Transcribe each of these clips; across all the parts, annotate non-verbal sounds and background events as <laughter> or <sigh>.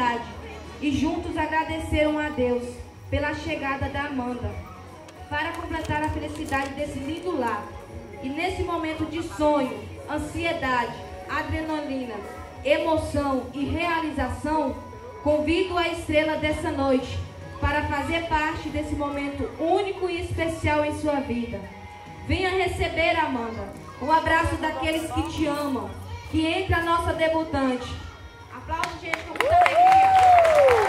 cidade e juntos agradeceram a Deus pela chegada da Amanda para completar a felicidade desse lindo lar. E nesse momento de sonho, ansiedade, adrenalina, emoção e realização, convido a estrela dessa noite para fazer parte desse momento único e especial em sua vida. Venha receber, Amanda, o um abraço daqueles que te amam, que entra a nossa debutante Aplausos, gente, com muita alegria. Uh!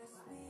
Kiss me.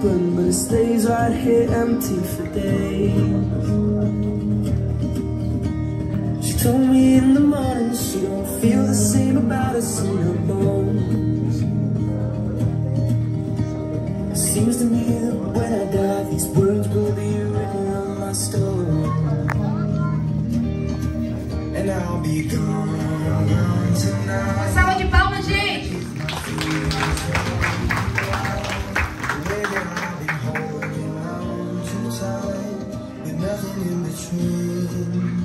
open, but it stays right here empty for days. She told me in the morning she don't feel the same about us in her bones. It seems to me nothing.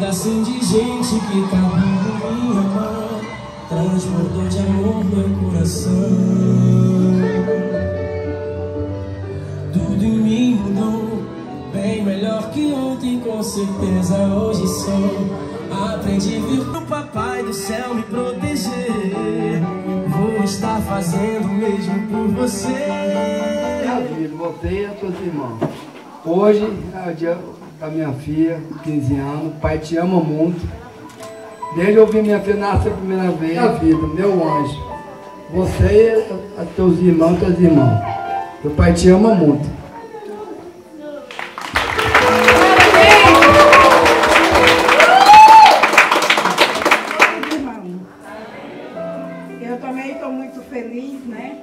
Pedacinho de gente que cabia em minha mão transbordou de amor meu coração. Tudo em mim mudou, bem melhor que ontem, com certeza hoje sou. Aprendi a vir pro papai do céu me proteger. Vou estar fazendo o mesmo por você. Você e os seus irmãos. Hoje é o dia da minha filha, 15 anos. Pai te ama muito. Desde eu vi minha filha nascer a primeira vez, minha vida, meu anjo. Você e teus irmãos teus irmãos. Teu pai te ama muito feliz, né?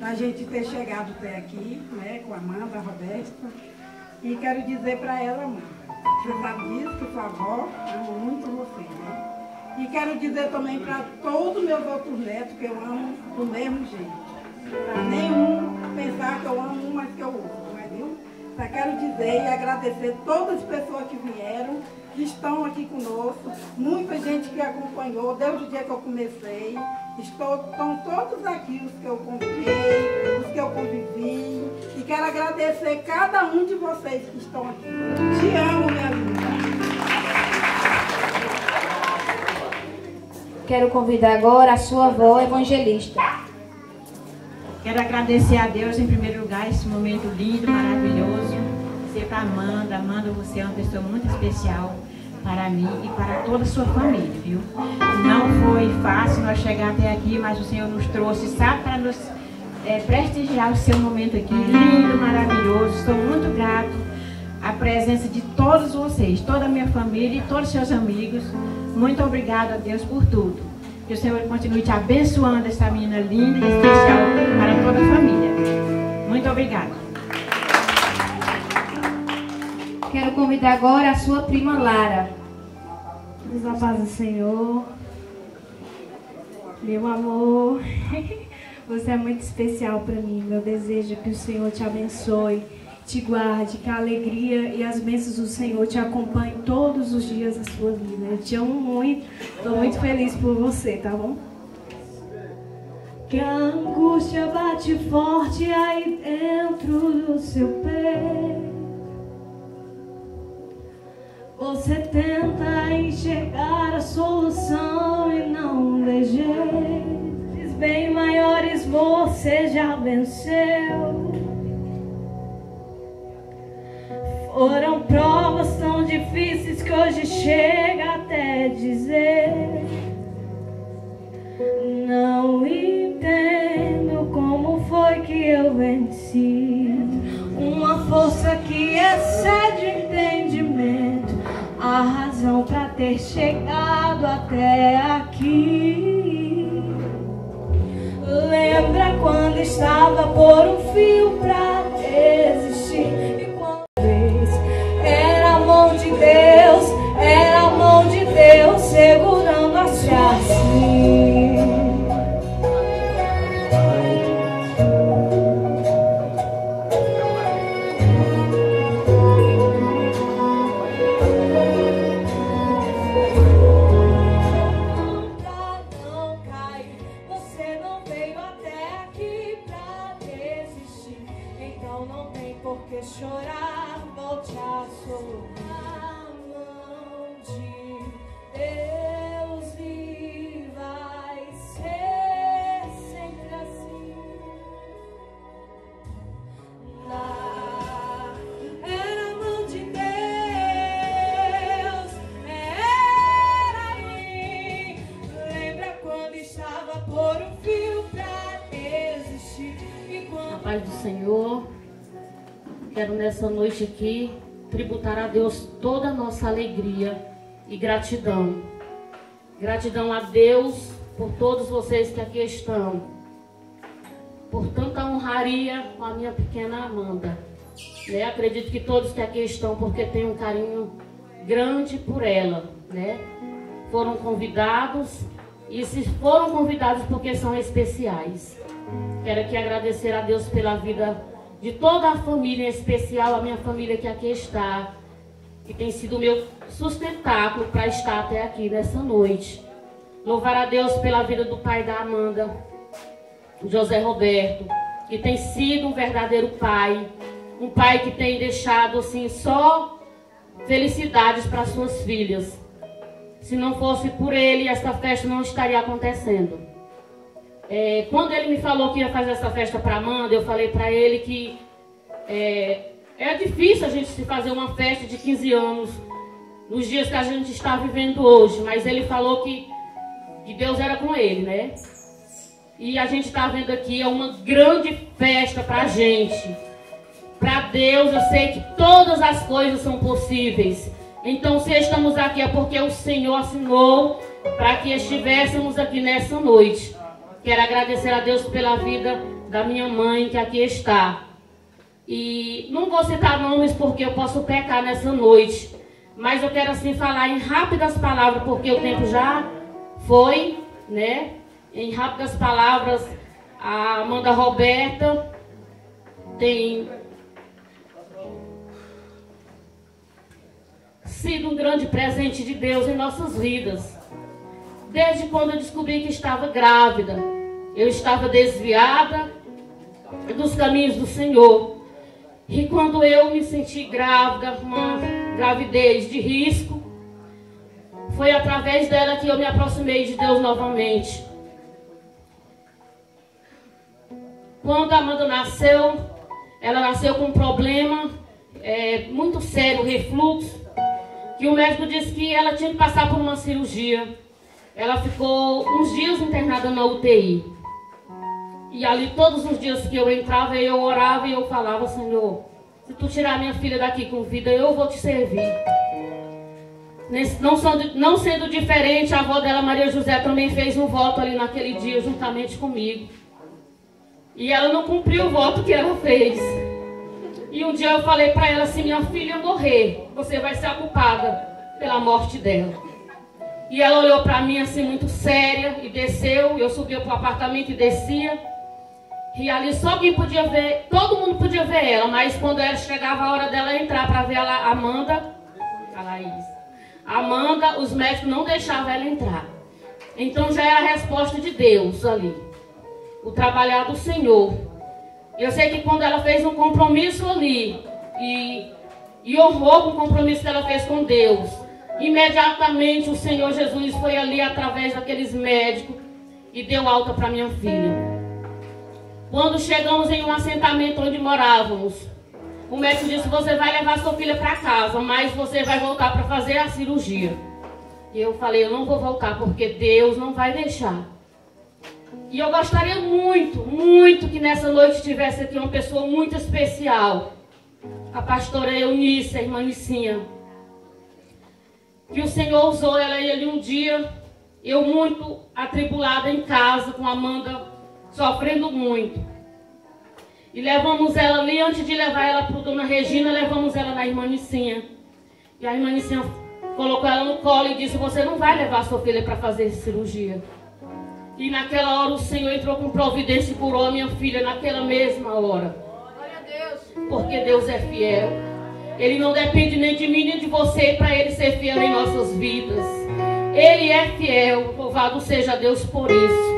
Da gente ter chegado até aqui, né? Com a Amanda, a Roberta. E quero dizer para ela, você sabe disso, que sua avó ama muito você, né? E quero dizer também para todos meus outros netos que eu amo do mesmo jeito. Para nenhum pensar que eu amo um mais que o outro, não é viu? Só quero dizer e agradecer todas as pessoas que vieram, que estão aqui conosco, muita gente que acompanhou desde o dia que eu comecei. Estou, estão todos aqui, os que eu convidei, os que eu convivi. E quero agradecer cada um de vocês que estão aqui. Te amo, minha linda. Quero convidar agora a sua avó evangelista. Quero agradecer a Deus em primeiro lugar esse momento lindo, maravilhoso. Dizer para Amanda, Amanda, você é uma pessoa muito especial para mim e para toda a sua família, viu? Não foi fácil nós chegar até aqui, mas o Senhor nos trouxe, sabe, para nos é, prestigiar o seu momento aqui, lindo, maravilhoso. Estou muito grato à presença de todos vocês, toda a minha família e todos os seus amigos. Muito obrigado a Deus por tudo. Que o Senhor continue te abençoando essa menina linda e especial para toda a família. Muito obrigada. Quero convidar agora a sua prima Lara. Deus a paz do Senhor. Meu amor, <laughs> você é muito especial para mim. Meu desejo é que o Senhor te abençoe, te guarde, que a alegria e as bênçãos do Senhor te acompanhem todos os dias da sua vida. Eu te amo muito, estou muito feliz por você, tá bom? Que a angústia bate forte aí dentro do seu peito. Você tenta enxergar a solução e não vê jeitos bem maiores você já venceu. Foram provas tão difíceis que hoje chega até dizer. Não entendo como foi que eu venci. Uma força que excede. A razão pra ter chegado até aqui. Lembra quando estava por um fio pra desistir? E quando vez era a mão de Deus, era a mão de Deus segurando a chave. Aqui tributar a Deus toda a nossa alegria e gratidão. Gratidão a Deus por todos vocês que aqui estão, por tanta honraria com a minha pequena Amanda. Né? Acredito que todos que aqui estão, porque tem um carinho grande por ela, né? Foram convidados e se foram convidados porque são especiais. Quero aqui agradecer a Deus pela vida de toda a família, em especial a minha família que aqui está, que tem sido o meu sustentáculo para estar até aqui nessa noite. Louvar a Deus pela vida do pai da Amanda, José Roberto, que tem sido um verdadeiro pai, um pai que tem deixado assim só felicidades para suas filhas. Se não fosse por ele, esta festa não estaria acontecendo. É, quando ele me falou que ia fazer essa festa para Amanda, eu falei para ele que é, é difícil a gente se fazer uma festa de 15 anos nos dias que a gente está vivendo hoje, mas ele falou que, que Deus era com ele, né? E a gente está vendo aqui é uma grande festa para a gente. Para Deus, eu sei que todas as coisas são possíveis. Então, se estamos aqui é porque o Senhor assinou para que estivéssemos aqui nessa noite. Quero agradecer a Deus pela vida da minha mãe que aqui está. E não vou citar nomes porque eu posso pecar nessa noite. Mas eu quero assim falar em rápidas palavras, porque o tempo já foi, né? Em rápidas palavras, a Amanda Roberta tem sido um grande presente de Deus em nossas vidas. Desde quando eu descobri que estava grávida, eu estava desviada dos caminhos do Senhor. E quando eu me senti grávida, uma gravidez de risco, foi através dela que eu me aproximei de Deus novamente. Quando a Amanda nasceu, ela nasceu com um problema é, muito sério, refluxo, que o médico disse que ela tinha que passar por uma cirurgia. Ela ficou uns dias internada na UTI. E ali todos os dias que eu entrava, eu orava e eu falava, Senhor, se tu tirar minha filha daqui com vida, eu vou te servir. Não sendo, não sendo diferente, a avó dela, Maria José, também fez um voto ali naquele dia, juntamente comigo. E ela não cumpriu o voto que ela fez. E um dia eu falei para ela, se minha filha morrer, você vai ser a culpada pela morte dela. E ela olhou para mim assim muito séria e desceu. Eu subia para o apartamento e descia. E ali só quem podia ver, todo mundo podia ver ela, mas quando ela chegava a hora dela entrar para ver a Amanda, a Laís, Amanda, os médicos não deixavam ela entrar. Então já é a resposta de Deus ali. O trabalhar do Senhor. Eu sei que quando ela fez um compromisso ali e, e honrou com o compromisso que ela fez com Deus, imediatamente o Senhor Jesus foi ali através daqueles médicos e deu alta para minha filha. Quando chegamos em um assentamento onde morávamos, o médico disse: Você vai levar sua filha para casa, mas você vai voltar para fazer a cirurgia. E eu falei: Eu não vou voltar porque Deus não vai deixar. E eu gostaria muito, muito que nessa noite tivesse aqui uma pessoa muito especial. A pastora Eunice, a irmã Nicinha. Que o Senhor usou ela e ele um dia, eu muito atribulada em casa, com a Amanda sofrendo muito. E levamos ela ali, antes de levar ela para Dona Regina, levamos ela na irmã Nicinha. E a irmã Nicinha colocou ela no colo e disse, você não vai levar sua filha para fazer cirurgia. E naquela hora o Senhor entrou com providência e curou a minha filha naquela mesma hora. Porque Deus é fiel. Ele não depende nem de mim nem de você para ele ser fiel em nossas vidas. Ele é fiel. Louvado seja Deus por isso.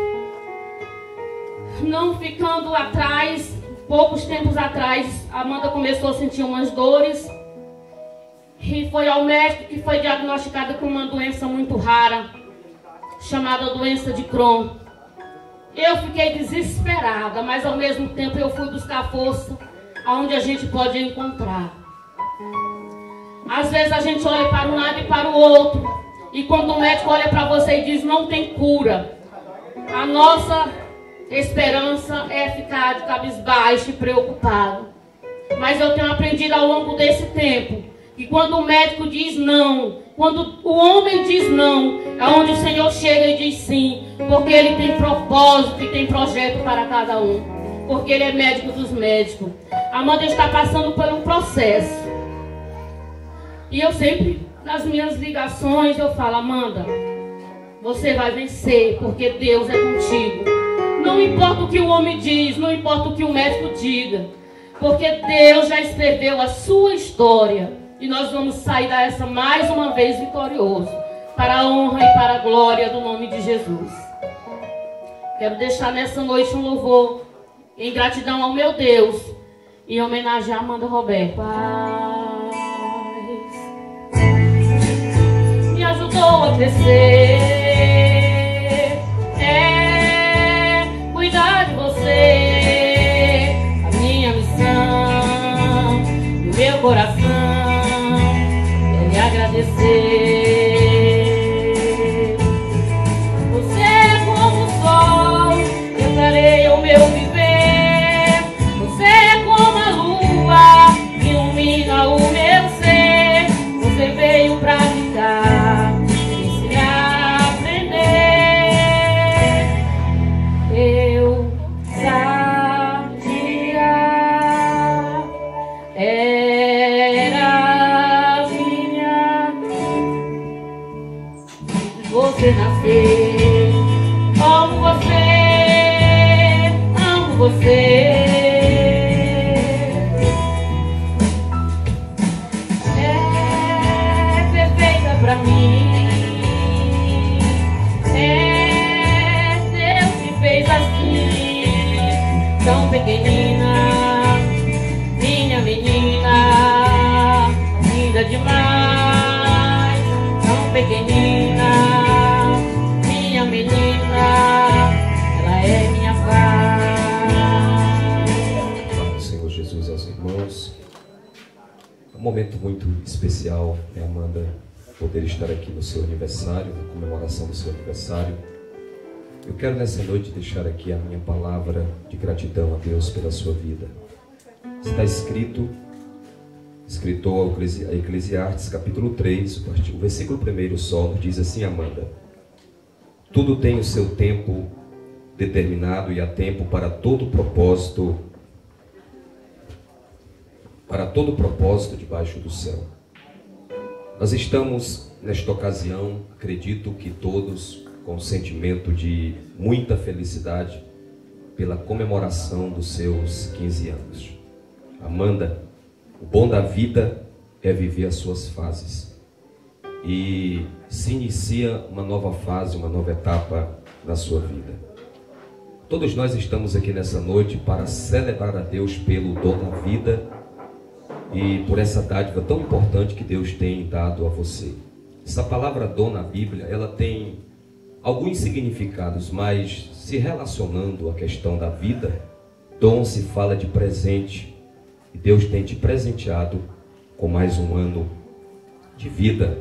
Não ficando atrás poucos tempos atrás, Amanda começou a sentir umas dores e foi ao médico que foi diagnosticada com uma doença muito rara, chamada doença de Crohn. Eu fiquei desesperada, mas ao mesmo tempo eu fui buscar força aonde a gente pode encontrar. Às vezes a gente olha para um lado e para o outro, e quando o médico olha para você e diz não tem cura, a nossa esperança é ficar de cabisbaixo e preocupado. Mas eu tenho aprendido ao longo desse tempo que quando o médico diz não, quando o homem diz não, é onde o Senhor chega e diz sim, porque Ele tem propósito e tem projeto para cada um, porque Ele é médico dos médicos. Amanda está passando por um processo. E eu sempre, nas minhas ligações, eu falo, Amanda, você vai vencer, porque Deus é contigo. Não importa o que o homem diz, não importa o que o médico diga, porque Deus já escreveu a sua história. E nós vamos sair dessa mais uma vez vitorioso, para a honra e para a glória do nome de Jesus. Quero deixar nessa noite um louvor em gratidão ao meu Deus, em homenagem a Amanda Roberto. Paz me ajudou a crescer. Cuidar de você, a minha missão, e o meu coração é lhe agradecer. Um momento muito especial, né, Amanda, poder estar aqui no seu aniversário, na comemoração do seu aniversário. Eu quero nessa noite deixar aqui a minha palavra de gratidão a Deus pela sua vida. Está escrito, escritor a Eclesiastes, capítulo 3, o part- o versículo 1 só, diz assim, Amanda: Tudo tem o seu tempo determinado e há tempo para todo propósito para todo propósito debaixo do céu. Nós estamos, nesta ocasião, acredito que todos com um sentimento de muita felicidade pela comemoração dos seus 15 anos. Amanda, o bom da vida é viver as suas fases. E se inicia uma nova fase, uma nova etapa na sua vida. Todos nós estamos aqui nessa noite para celebrar a Deus pelo dom da vida e por essa dádiva tão importante que Deus tem dado a você. Essa palavra dom na Bíblia, ela tem alguns significados, mas se relacionando à questão da vida, dom se fala de presente. E Deus tem te presenteado com mais um ano de vida.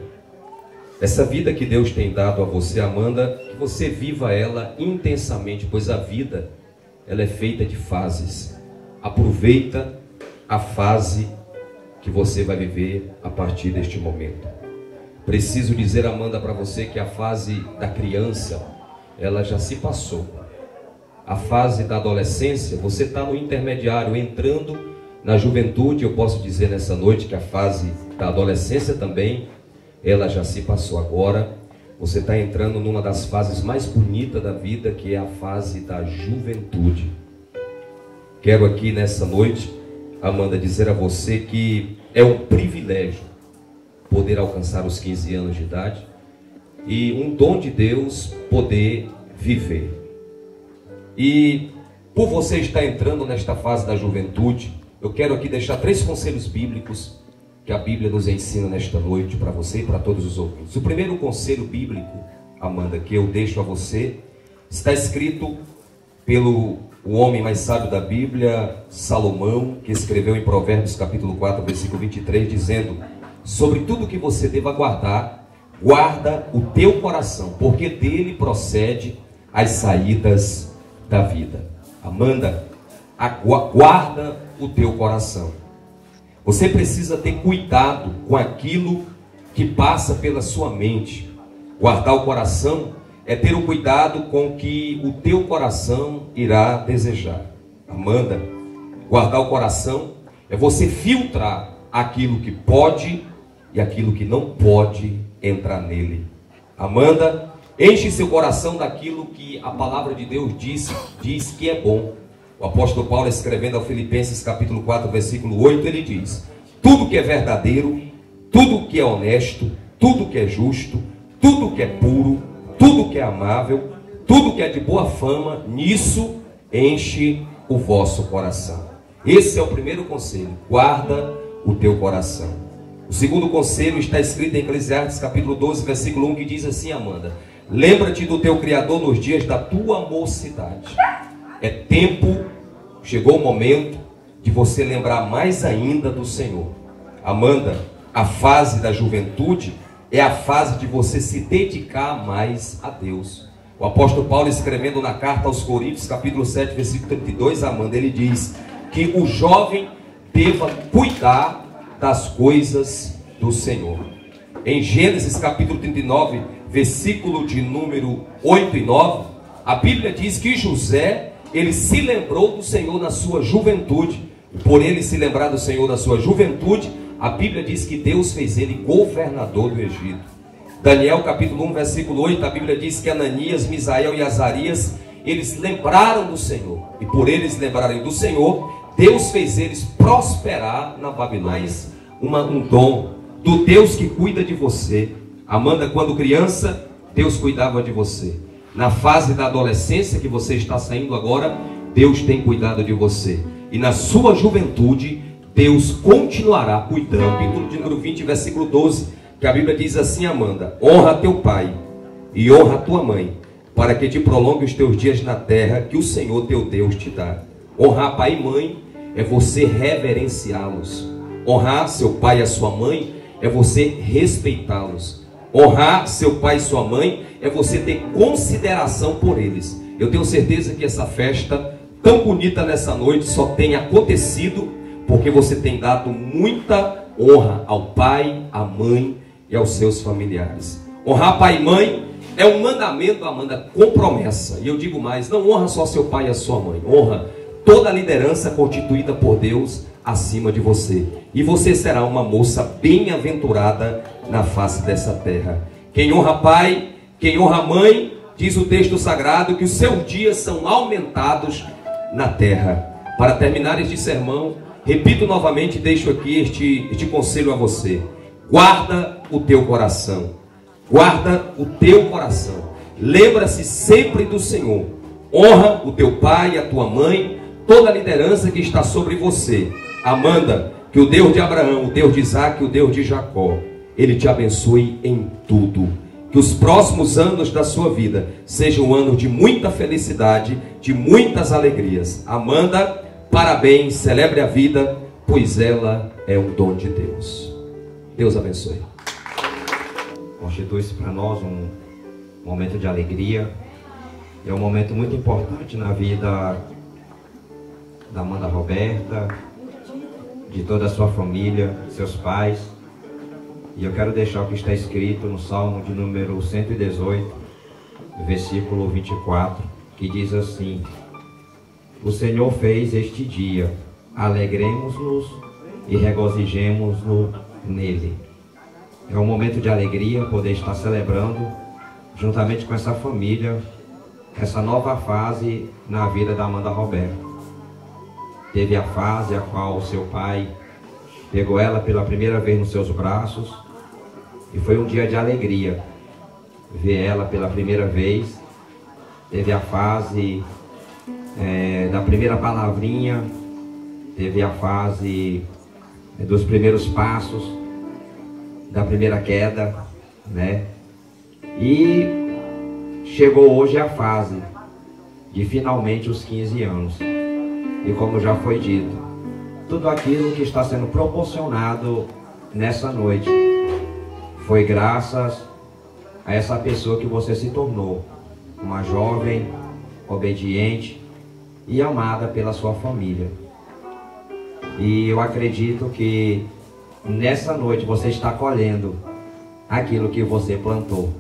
Essa vida que Deus tem dado a você, Amanda, que você viva ela intensamente, pois a vida ela é feita de fases. Aproveita a fase que você vai viver a partir deste momento. Preciso dizer, Amanda, para você que a fase da criança, ela já se passou. A fase da adolescência, você está no intermediário, entrando na juventude. Eu posso dizer nessa noite que a fase da adolescência também, ela já se passou agora. Você está entrando numa das fases mais bonitas da vida, que é a fase da juventude. Quero aqui nessa noite, Amanda, dizer a você que é um privilégio poder alcançar os 15 anos de idade e um dom de Deus poder viver. E por você estar entrando nesta fase da juventude, eu quero aqui deixar três conselhos bíblicos que a Bíblia nos ensina nesta noite para você e para todos os ouvintes. O primeiro conselho bíblico, Amanda, que eu deixo a você, está escrito pelo o homem mais sábio da Bíblia, Salomão, que escreveu em Provérbios capítulo 4, versículo 23, dizendo: Sobre tudo que você deva guardar, guarda o teu coração, porque dele procede as saídas da vida. Amanda, guarda o teu coração. Você precisa ter cuidado com aquilo que passa pela sua mente. Guardar o coração é ter o cuidado com que o teu coração irá desejar. Amanda, guardar o coração é você filtrar aquilo que pode e aquilo que não pode entrar nele. Amanda, enche seu coração daquilo que a palavra de Deus diz, diz que é bom. O apóstolo Paulo, escrevendo ao Filipenses capítulo 4, versículo 8, ele diz: Tudo que é verdadeiro, tudo que é honesto, tudo que é justo, tudo que é puro, tudo que é amável, tudo que é de boa fama, nisso enche o vosso coração. Esse é o primeiro conselho: guarda o teu coração. O segundo conselho está escrito em Eclesiastes capítulo 12, versículo 1, que diz assim, Amanda: Lembra-te do teu Criador nos dias da tua mocidade. É tempo, chegou o momento de você lembrar mais ainda do Senhor. Amanda, a fase da juventude é a fase de você se dedicar mais a Deus. O apóstolo Paulo, escrevendo na carta aos Coríntios, capítulo 7, versículo 32, Amanda, ele diz que o jovem deva cuidar das coisas do Senhor. Em Gênesis capítulo 39, versículo de número 8 e 9, a Bíblia diz que José, ele se lembrou do Senhor na sua juventude. Por ele se lembrar do Senhor na sua juventude, a Bíblia diz que Deus fez ele governador do Egito. Daniel capítulo 1, versículo 8, a Bíblia diz que Ananias, Misael e Azarias, eles lembraram do Senhor. E por eles lembrarem do Senhor, Deus fez eles prosperar na Babilônia. Uma, um dom do Deus que cuida de você. Amanda, quando criança, Deus cuidava de você. Na fase da adolescência que você está saindo agora, Deus tem cuidado de você. E na sua juventude, Deus continuará cuidando. Capítulo de número 20, versículo 12, que a Bíblia diz assim, Amanda: honra teu pai e honra tua mãe, para que te prolongue os teus dias na terra que o Senhor teu Deus te dá. Honrar pai e mãe é você reverenciá-los. Honrar seu pai e a sua mãe é você respeitá-los. Honrar seu pai e sua mãe é você ter consideração por eles. Eu tenho certeza que essa festa tão bonita nessa noite só tem acontecido porque você tem dado muita honra ao pai, à mãe e aos seus familiares. Honrar pai e mãe é um mandamento, Amanda, com promessa. E eu digo mais: não honra só seu pai e a sua mãe, honra toda a liderança constituída por Deus acima de você. E você será uma moça bem-aventurada na face dessa terra. Quem honra pai, quem honra mãe, diz o texto sagrado que os seus dias são aumentados na terra. Para terminar este sermão, repito novamente, deixo aqui este, este conselho a você. Guarda o teu coração. Guarda o teu coração. Lembra-se sempre do Senhor. Honra o teu pai e a tua mãe, toda a liderança que está sobre você. Amanda, que o Deus de Abraão, o Deus de Isaac, o Deus de Jacó, ele te abençoe em tudo. Que os próximos anos da sua vida sejam anos de muita felicidade, de muitas alegrias. Amanda, parabéns, celebre a vida, pois ela é um dom de Deus. Deus abençoe. constitui-se para nós um momento de alegria. É um momento muito importante na vida da Amanda Roberta, de toda a sua família, seus pais. E eu quero deixar o que está escrito no Salmo de número 118, versículo 24, que diz assim: O Senhor fez este dia, alegremos-nos e regozijemos-nos nele. É um momento de alegria poder estar celebrando, juntamente com essa família, essa nova fase na vida da Amanda Roberta. Teve a fase a qual seu pai pegou ela pela primeira vez nos seus braços e foi um dia de alegria ver ela pela primeira vez. Teve a fase é, da primeira palavrinha, teve a fase dos primeiros passos, da primeira queda, né? E chegou hoje a fase de finalmente os 15 anos. E como já foi dito, tudo aquilo que está sendo proporcionado nessa noite foi graças a essa pessoa que você se tornou, uma jovem, obediente e amada pela sua família. E eu acredito que nessa noite você está colhendo aquilo que você plantou.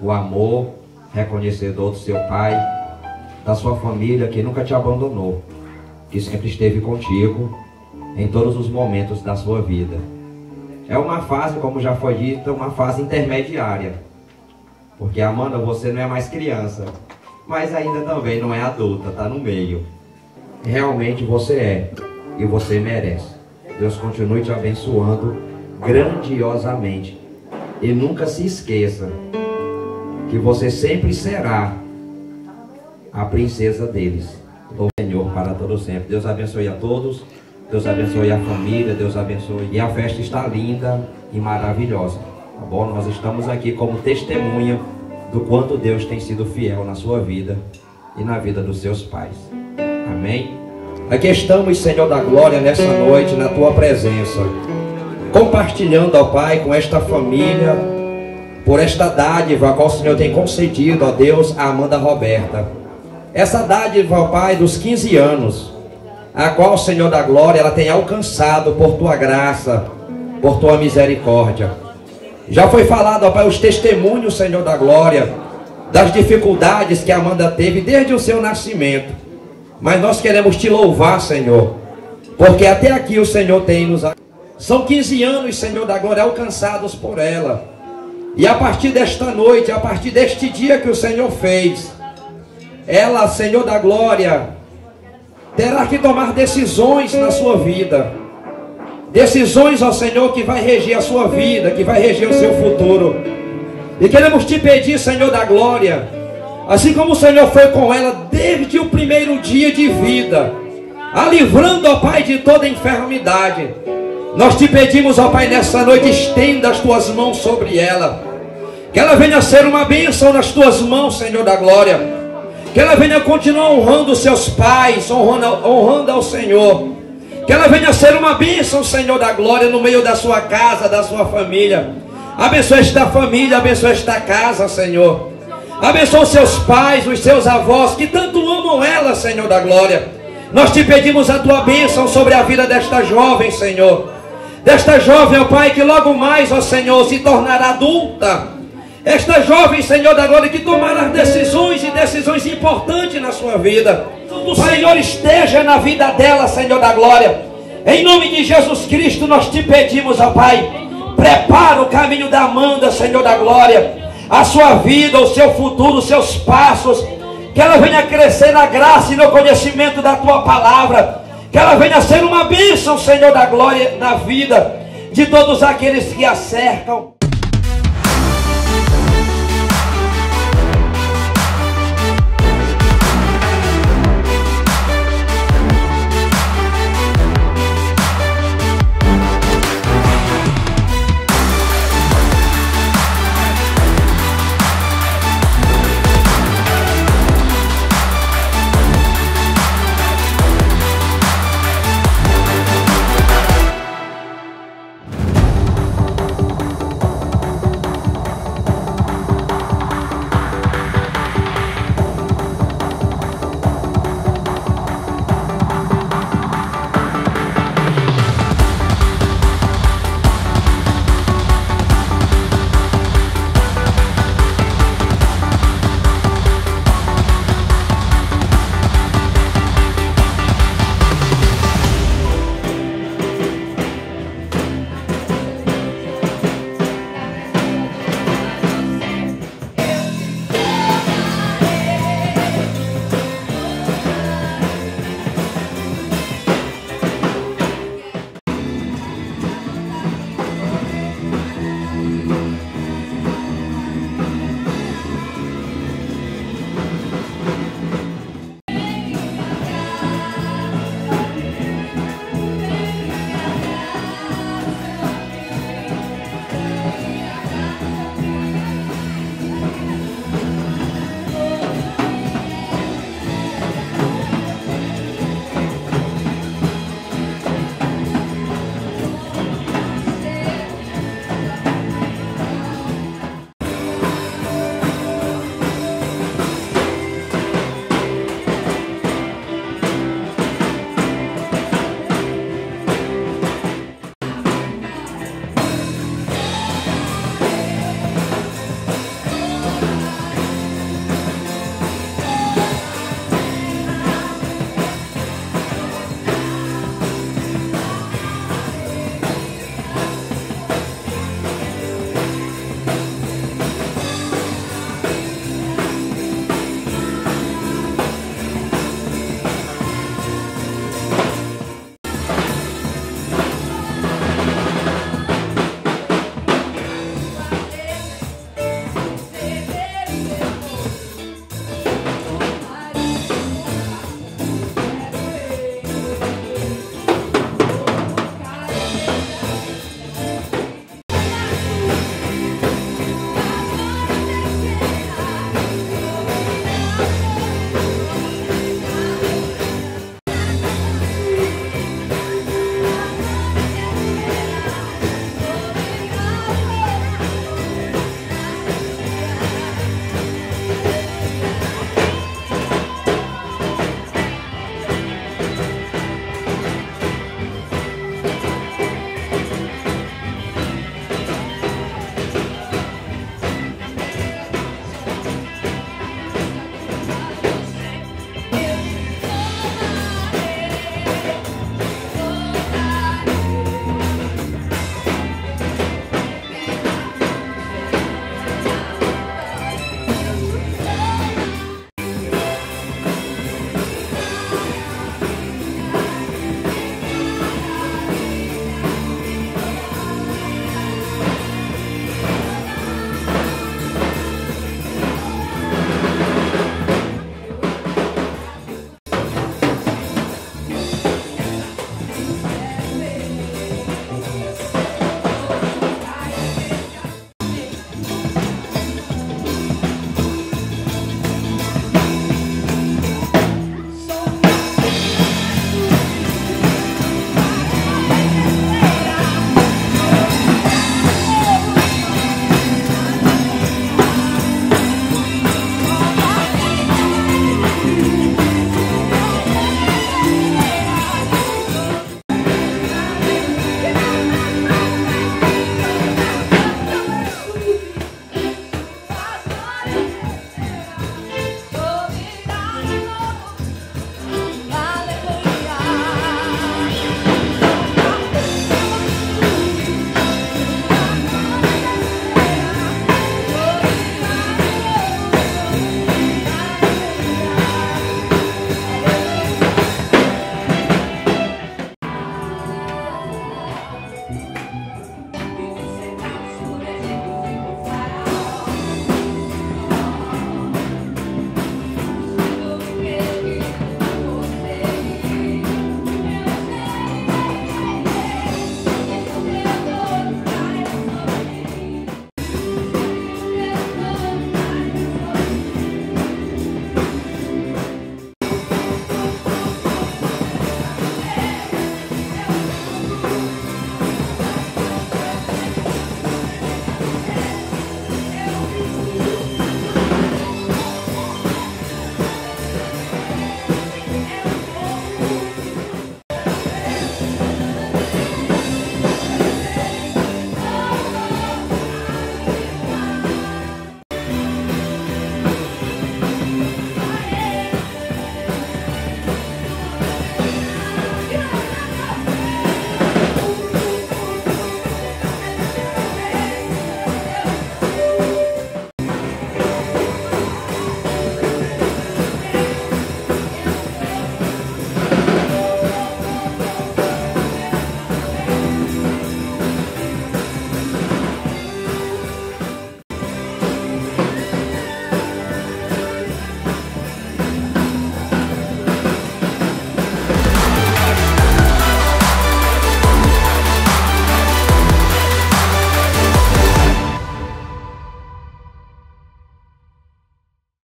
O amor reconhecedor do seu pai, da sua família que nunca te abandonou, que sempre esteve contigo em todos os momentos da sua vida. É uma fase, como já foi dito, uma fase intermediária. Porque Amanda, você não é mais criança, mas ainda também não é adulta, está no meio. Realmente você é e você merece. Deus continue te abençoando grandiosamente. E nunca se esqueça que você sempre será a princesa deles. O Senhor para todo sempre. Deus abençoe a todos. Deus abençoe a família. Deus abençoe. E a festa está linda e maravilhosa. Tá bom? Nós estamos aqui como testemunha do quanto Deus tem sido fiel na sua vida e na vida dos seus pais. Amém? Aqui estamos, Senhor da glória, nessa noite, na tua presença, compartilhando, ó Pai, com esta família, por esta dádiva a qual o Senhor tem concedido, ó Deus, a Amanda Roberta. Essa dádiva, ó Pai, dos 15 anos, a qual, Senhor da glória, ela tem alcançado por tua graça, por tua misericórdia. Já foi falado, ó Pai, os testemunhos, Senhor da glória, das dificuldades que Amanda teve desde o seu nascimento. Mas nós queremos te louvar, Senhor, porque até aqui o Senhor tem nos. São 15 anos, Senhor da glória, alcançados por ela. E a partir desta noite, a partir deste dia que o Senhor fez, ela, Senhor da glória, terá que tomar decisões na sua vida. Decisões, ó Senhor, que vai reger a sua vida, que vai reger o seu futuro. E queremos te pedir, Senhor da glória, assim como o Senhor foi com ela desde o primeiro dia de vida, a livrando, ó Pai, de toda enfermidade. Nós te pedimos, ó Pai, nessa noite, estenda as tuas mãos sobre ela. Que ela venha ser uma bênção nas tuas mãos, Senhor da glória. Que ela venha continuar honrando os seus pais, honrando, honrando ao Senhor. Que ela venha ser uma bênção, Senhor da glória, no meio da sua casa, da sua família. Abençoa esta família, abençoa esta casa, Senhor. Abençoa os seus pais, os seus avós, que tanto amam ela, Senhor da glória. Nós te pedimos a tua bênção sobre a vida desta jovem, Senhor. Desta jovem, ó Pai, que logo mais, ó Senhor, se tornará adulta. Esta jovem, Senhor da glória, que tomará decisões e decisões importantes na sua vida. O Senhor esteja na vida dela, Senhor da glória. Em nome de Jesus Cristo, nós te pedimos, ó Pai, prepara o caminho da Amanda, Senhor da glória. A sua vida, o seu futuro, os seus passos. Que ela venha crescer na graça e no conhecimento da tua palavra. Que ela venha ser uma bênção, Senhor da glória, na vida de todos aqueles que a cercam.